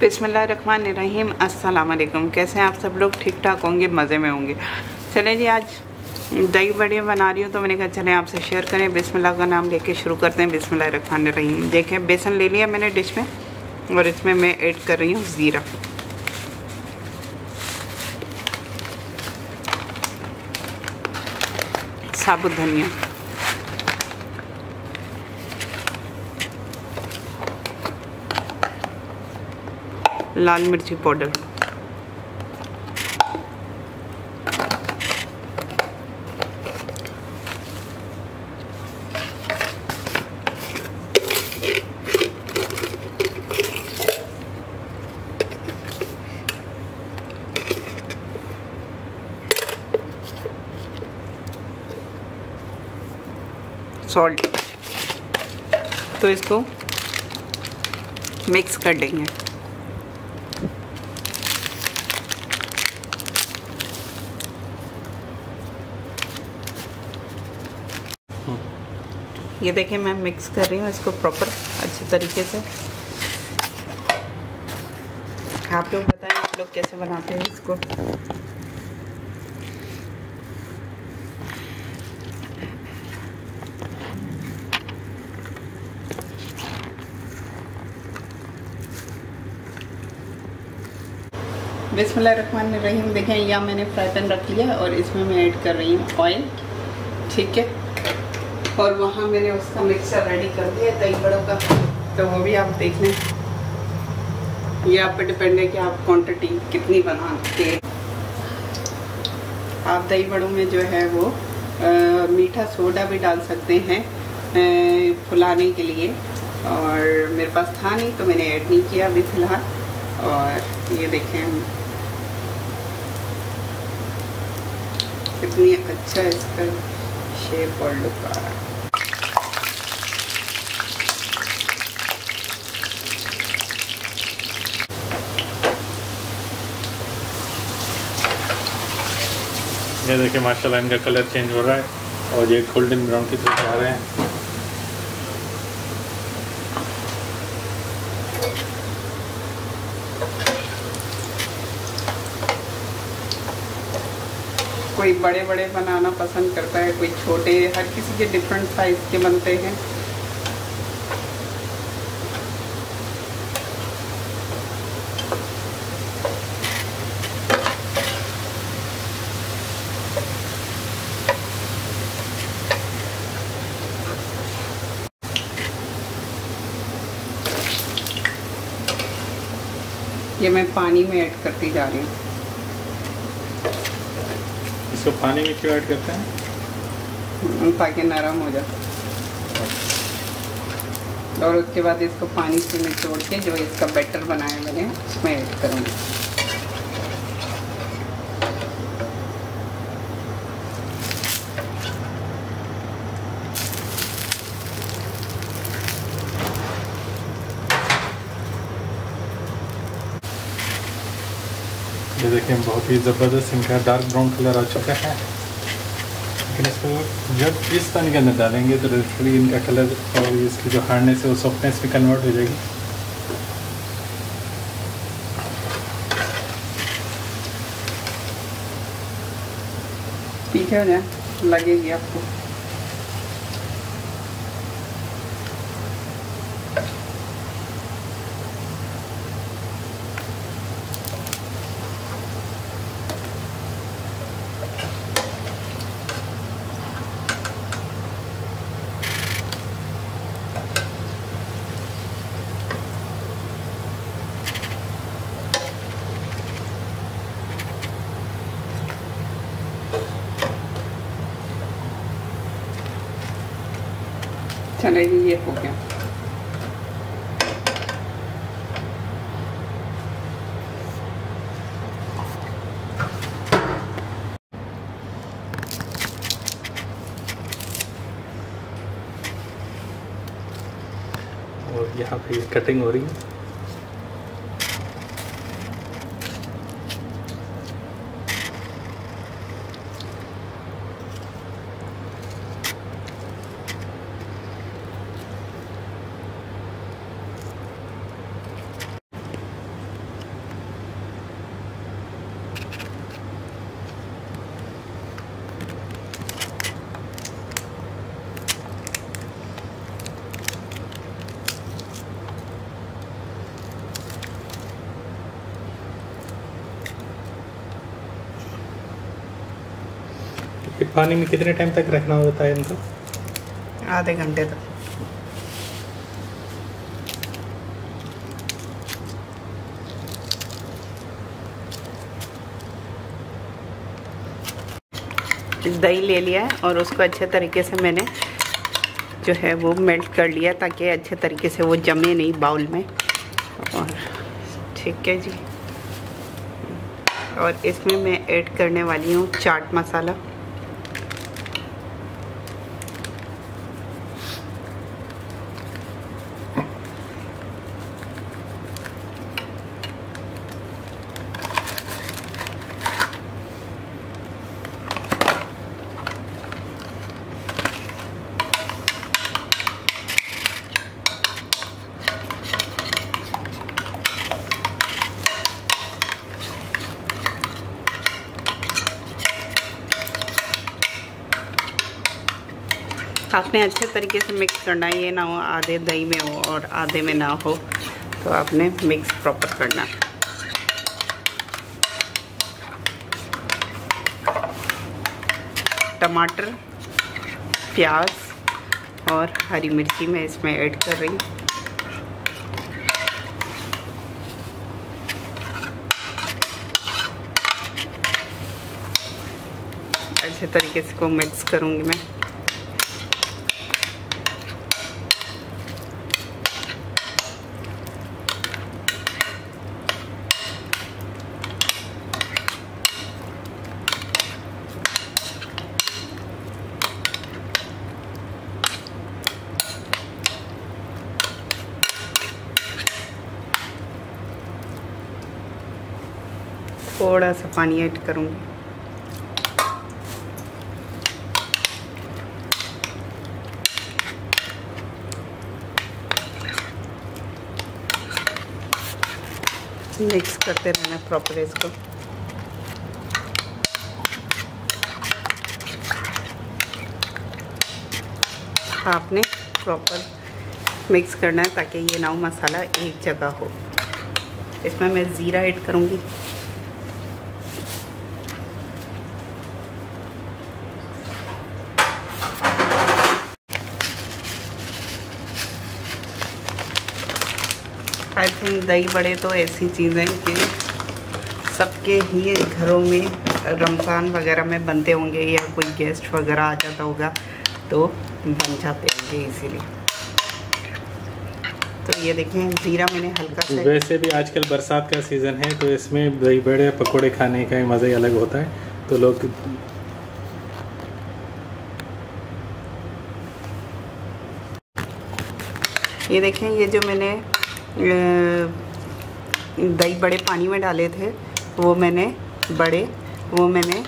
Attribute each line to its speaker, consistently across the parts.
Speaker 1: बिसमीम वालेकुम कैसे हैं आप सब लोग? ठीक ठाक होंगे, मज़े में होंगे। चले जी, आज दही बड़े बना रही हूँ तो मैंने कहा चले आपसे शेयर करें। बिस्मिल्लाह का नाम लेके शुरू करते हैं रहीम देखें, बेसन ले लिया मैंने डिश में, और इसमें मैं ऐड कर रही हूँ ज़ीरा। साबुत धनिया। लाल मिर्ची पाउडर। सॉल्ट तो इसको मिक्स कर देंगे। ये देखिए मैं मिक्स कर रही हूँ इसको प्रॉपर अच्छे तरीके से। आप लोग बताएँ आप लोग कैसे बनाते हैं इसको। बिस्मिल्लाह रहीम देखें, यह मैंने फ्राई पैन रख लिया और इसमें मैं ऐड कर रही हूँ ऑयल ठीक है? और वहाँ मैंने उसका मिक्सर रेडी कर दिया दही बड़ों का। तो वो भी आप देख लें। ये आप पे डिपेंड है कि आप क्वांटिटी कितनी बनाते हैं। आप दही बड़ों में जो है वो आ, मीठा सोडा भी डाल सकते हैं फुलाने के लिए। और मेरे पास था नहीं तो मैंने ऐड नहीं किया अभी फ़िलहाल। और ये देखें कितनी अच्छा इसका शेप और लुक आ रहा है।
Speaker 2: ये देखिए, माशाल्लाह, इनका कलर चेंज हो रहा है और ये गोल्डन ब्राउन की तरफ़ आ रहे हैं।
Speaker 1: कोई बड़े बड़े बनाना पसंद करता है, कोई छोटे, हर किसी के डिफरेंट साइज़ के बनते हैं। ये मैं पानी में ऐड करती जा रही हूँ।
Speaker 2: इसको पानी में क्यों ऐड करते हैं?
Speaker 1: ताकि नरम हो जाए। और उसके बाद इसको पानी से निचोड़ के जो इसका बैटर बनाया मैंने उसमें ऐड करूँगी।
Speaker 2: ये देखिए बहुत ही ज़बरदस्त इनका डार्क ब्राउन कलर आ चुका है। लेकिन इसको जब इस पानी के अंदर डालेंगे तो नेचुरली इनका कलर और इसकी जो हार्डनेस है, वो सॉफ्टनेस में कन्वर्ट हो जाएगी।
Speaker 1: ठीक है लगेगी आपको। चले ये हो गया
Speaker 2: और यहाँ पे कटिंग हो रही है। पानी में कितने टाइम तक रखना होता है इनको?
Speaker 1: आधे घंटे तक। दही ले लिया है और उसको अच्छे तरीके से मैंने जो है वो मेल्ट कर लिया ताकि अच्छे तरीके से वो जमे नहीं बाउल में। और ठीक है जी। और इसमें मैं ऐड करने वाली हूँ चाट मसाला। आपने अच्छे तरीके से मिक्स करना है ये ना हो आधे दही में हो और आधे में ना हो तो आपने मिक्स प्रॉपर करना। टमाटर, प्याज और हरी मिर्ची मैं इसमें ऐड कर रही हूँ। अच्छे तरीके से को मिक्स करूँगी मैं। थोड़ा सा पानी ऐड करूँगी। मिक्स करते रहना प्रॉपर इसको। आपने प्रॉपर मिक्स करना है ताकि ये नाव मसाला एक जगह हो। इसमें मैं ज़ीरा ऐड करूँगी। आई थिंक दही बड़े तो ऐसी चीज़ हैं कि सबके ही घरों में रमज़ान वगैरह में बनते होंगे या कोई गेस्ट वगैरह आ जाता होगा तो बन जाते होंगे इसीलिए तो ये देखें ज़ीरा मैंने हल्का सा
Speaker 2: वैसे भी आजकल बरसात का सीज़न है तो इसमें दही बड़े पकोड़े खाने का मज़ा ही अलग होता है तो लोग
Speaker 1: ये देखें ये जो मैंने दही बड़े पानी में डाले थे, वो मैंने बड़े, वो मैंने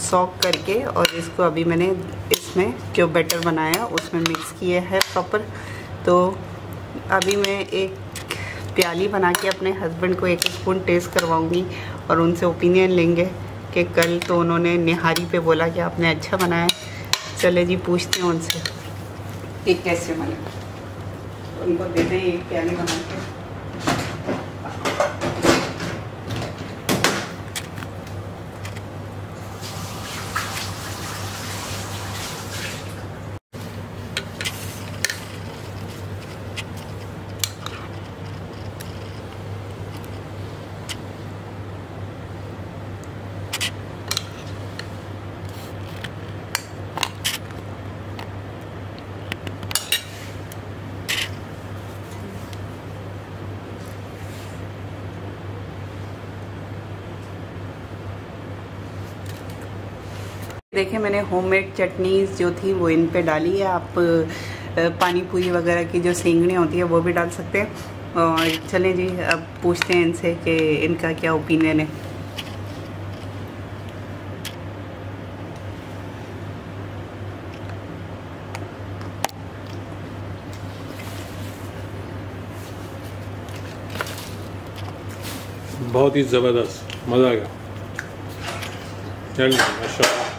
Speaker 1: सॉक करके और इसको अभी मैंने इसमें जो बैटर बनाया, उसमें मिक्स किया है प्रॉपर तो अभी मैं एक प्याली बना के अपने हस्बैंड को एक स्पून टेस्ट करवाऊँगी और उनसे ओपिनियन लेंगे कि कल तो उन्होंने निहारी पे बोला कि आपने अच्छा बनाया चले जी, पूछते हैं उनसे कि कैसे बने। उनको देते हैं एक प्याली बना के देखिए मैंने होममेड चटनीज जो थी, वो इन पे डाली है। आप पानी पूरी वगैरह की जो सेंगड़ियाँ होती है, वो भी डाल सकते हैं। और चलें जी, अब पूछते हैं इनसे कि इनका क्या ओपिनियन है।
Speaker 2: बहुत ही ज़बरदस्त। मज़ा आ गया। चलिए माशा